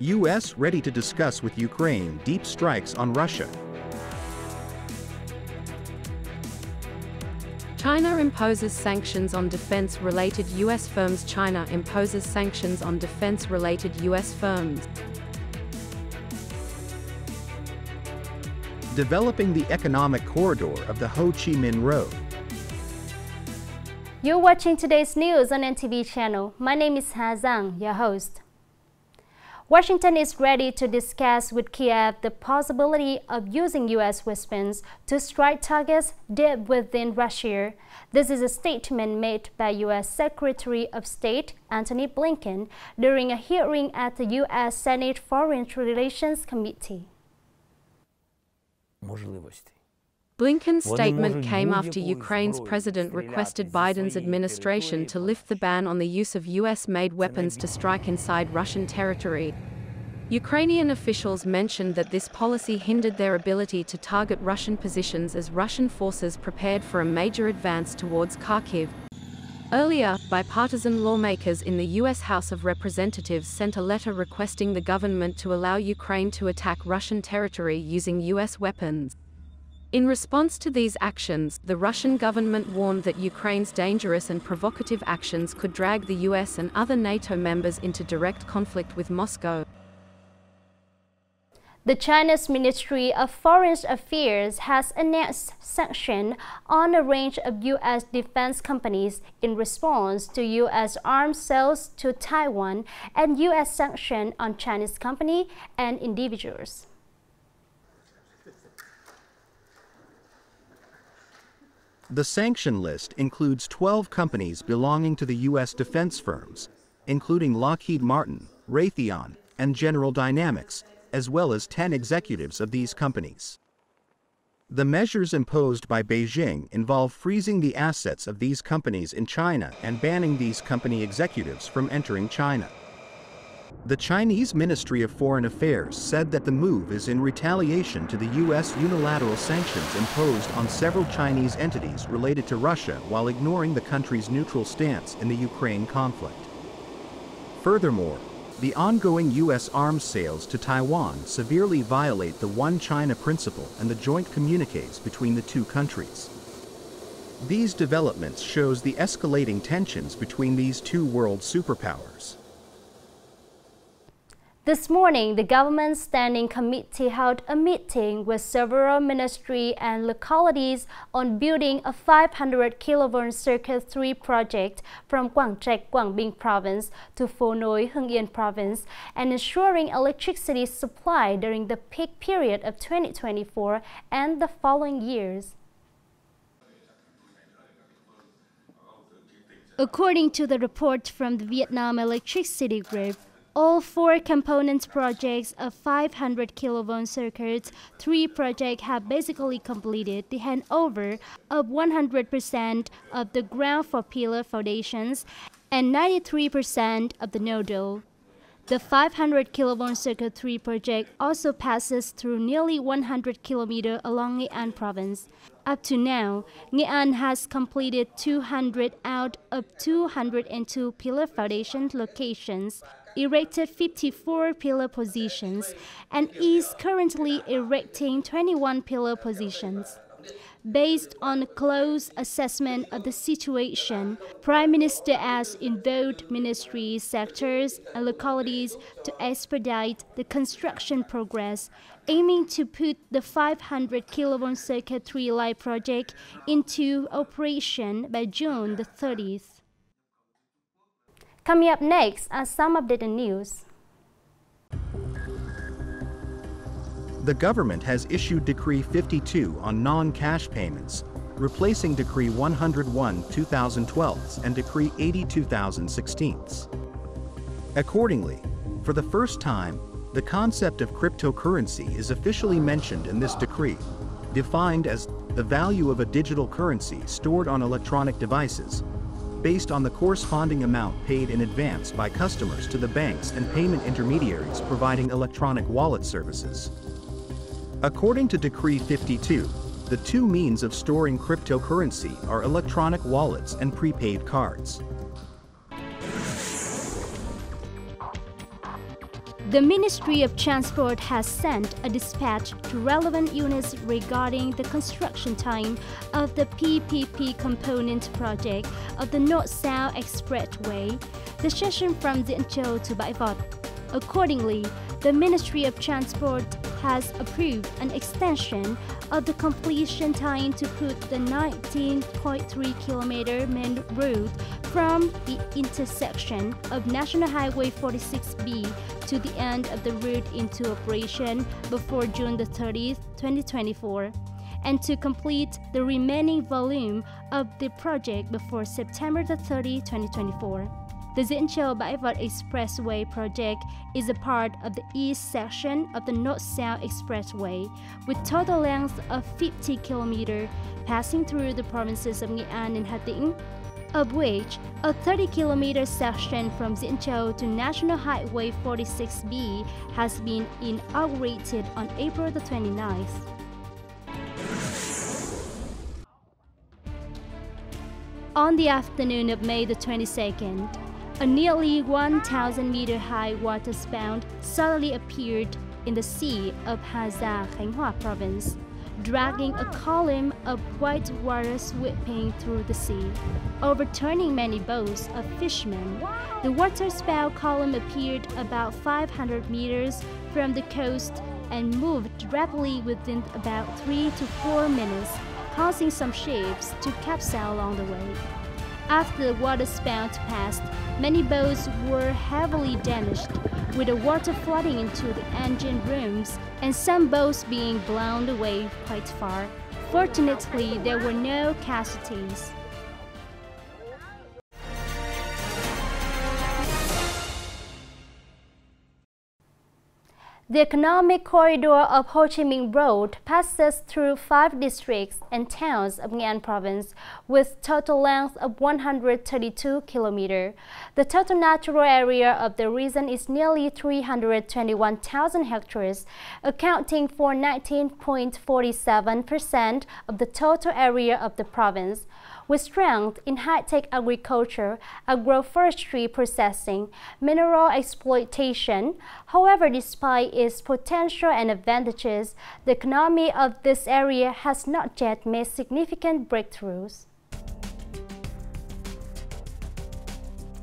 U.S. ready to discuss with Ukraine deep strikes on Russia. China imposes sanctions on defense-related U.S. firms China imposes sanctions on defense-related U.S. firms. Developing the economic corridor of the Ho Chi Minh Road. You're watching today's news on NTV channel. My name is Ha Zhang, your host. Washington is ready to discuss with Kiev the possibility of using U.S. weapons to strike targets deep within Russia. This is a statement made by U.S. Secretary of State Antony Blinken during a hearing at the U.S. Senate Foreign Relations Committee. Blinken's statement came after Ukraine's president requested Biden's administration to lift the ban on the use of US-made weapons to strike inside Russian territory. Ukrainian officials mentioned that this policy hindered their ability to target Russian positions as Russian forces prepared for a major advance towards Kharkiv. Earlier, bipartisan lawmakers in the U.S. House of Representatives sent a letter requesting the government to allow Ukraine to attack Russian territory using U.S. weapons. In response to these actions, the Russian government warned that Ukraine's dangerous and provocative actions could drag the US and other NATO members into direct conflict with Moscow. The Chinese Ministry of Foreign Affairs has announced sanctions on a range of U.S. defense companies in response to U.S. arms sales to Taiwan and U.S. sanctions on Chinese companies and individuals. The sanction list includes 12 companies belonging to the U.S. defense firms, including Lockheed Martin, Raytheon, and General Dynamics, as well as 10 executives of these companies. The measures imposed by Beijing involve freezing the assets of these companies in China and banning these company executives from entering China. The Chinese Ministry of Foreign Affairs said that the move is in retaliation to the U.S. unilateral sanctions imposed on several Chinese entities related to Russia while ignoring the country's neutral stance in the Ukraine conflict. Furthermore, the ongoing U.S. arms sales to Taiwan severely violate the One China principle and the joint communiques between the two countries. These developments shows the escalating tensions between these two world superpowers. This morning, the government standing committee held a meeting with several ministries and localities on building a 500 kilovolt circuit 3 project from Quảng Bình province to Hưng Yên province and ensuring electricity supply during the peak period of 2024 and the following years. According to the report from the Vietnam Electricity Group, all four components projects of 500 kilovolt circuits, three projects have basically completed the handover of 100% of the ground for pillar foundations and 93% of the nodal. The 500 kilovolt circuit 3 project also passes through nearly 100 kilometers along Nghệ province. Up to now, Nghệ has completed 200 out of 202 pillar foundation locations erected 54 pillar positions and is currently erecting 21 pillar positions. Based on a close assessment of the situation, Prime Minister asked involved ministries, sectors, and localities to expedite the construction progress, aiming to put the 500 kilovolt circuit 3 light project into operation by June the 30th. Coming up next are some updated news. The government has issued Decree 52 on non-cash payments, replacing Decree 101 2012 and Decree 80 2016. Accordingly, for the first time, the concept of cryptocurrency is officially mentioned in this decree, defined as the value of a digital currency stored on electronic devices based on the corresponding amount paid in advance by customers to the banks and payment intermediaries providing electronic wallet services. According to Decree 52, the two means of storing cryptocurrency are electronic wallets and prepaid cards. The Ministry of Transport has sent a dispatch to relevant units regarding the construction time of the PPP component project of the North-South Expressway, the section from Châu to Bãi Accordingly, the Ministry of Transport has approved an extension of the completion time to put the 19.3 kilometer main route from the intersection of National Highway 46B to the end of the route into operation before June 30, 2024 and to complete the remaining volume of the project before September 30, 2024. The Bãi Vọt Expressway project is a part of the east section of the North-South Expressway with total length of 50 km passing through the provinces of Nghệ An and Hà Tĩnh, of which a 30 km section from Diễn to National Highway 46B has been inaugurated on April the 29th. On the afternoon of May the 22nd, a nearly 1,000 meter high water spout suddenly appeared in the sea of Ha Giang, Khánh province, dragging a column of white water sweeping through the sea, overturning many boats of fishermen. The water spout column appeared about 500 meters from the coast and moved rapidly within about 3 to 4 minutes, causing some ships to capsize along the way. After the water spout passed, many boats were heavily damaged, with the water flooding into the engine rooms and some boats being blown away quite far. Fortunately, there were no casualties. The economic corridor of Ho Chi Minh Road passes through five districts and towns of Nghệ An province with total length of 132 km. The total natural area of the region is nearly 321,000 hectares, accounting for 19.47% of the total area of the province with strength in high-tech agriculture, agroforestry processing, mineral exploitation. However, despite its potential and advantages, the economy of this area has not yet made significant breakthroughs.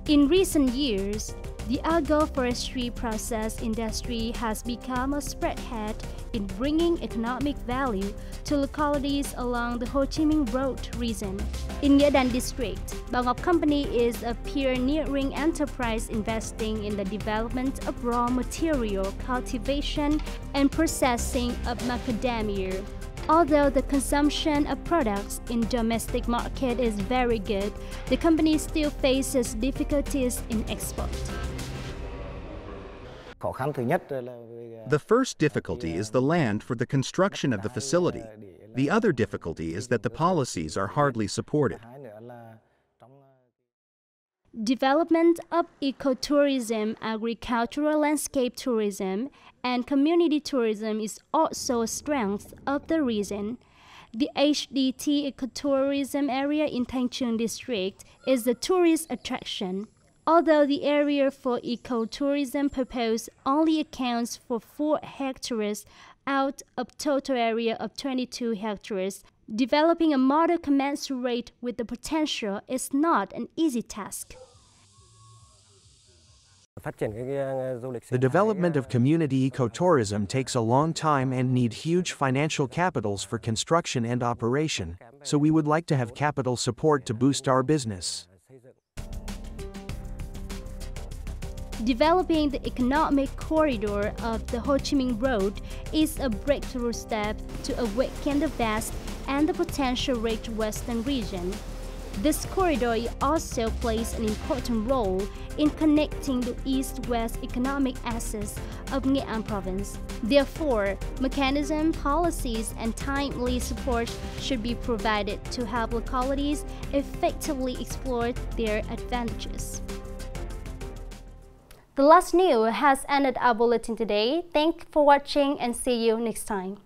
In recent years, the agroforestry process industry has become a spreadhead in bringing economic value to localities along the Ho Chi Minh Road region. In Đàn district, Ngọc Company is a pioneering enterprise investing in the development of raw material cultivation and processing of macadamia. Although the consumption of products in domestic market is very good, the company still faces difficulties in export. The first difficulty is the land for the construction of the facility. The other difficulty is that the policies are hardly supported. Development of ecotourism, agricultural landscape tourism, and community tourism is also a strength of the region. The HDT ecotourism area in Thanh Chương district is the tourist attraction. Although the area for ecotourism purpose only accounts for 4 hectares out of total area of 22 hectares, developing a model commensurate with the potential is not an easy task. The development of community ecotourism takes a long time and need huge financial capitals for construction and operation, so we would like to have capital support to boost our business. Developing the economic corridor of the Ho Chi Minh Road is a breakthrough step to awaken the vast and the potential rich western region. This corridor also plays an important role in connecting the east-west economic axis of Nghệ province. Therefore, mechanism, policies, and timely support should be provided to help localities effectively exploit their advantages. The last news has ended our bulletin today. Thank you for watching and see you next time.